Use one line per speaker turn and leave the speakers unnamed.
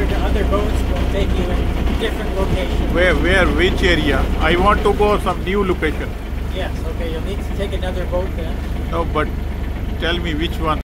order the other boats will take you in different locations.
Where, where, which area? I want to go some new location.
Yes, okay, you'll need to take another boat then.
No, but tell me which one.